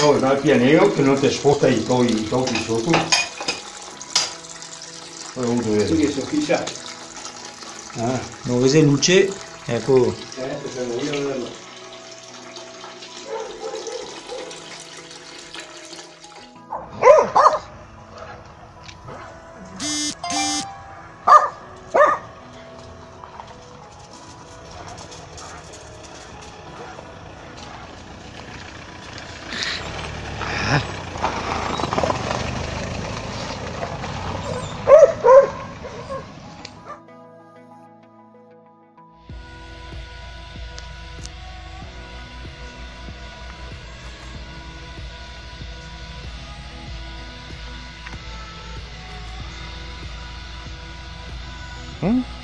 No, dal pianeo che non ti sposta i tuoi, i tuoi sotto. Poi ho vedere. Sì, sono fissati. Ah, Nuove luce, ecco, Hmm?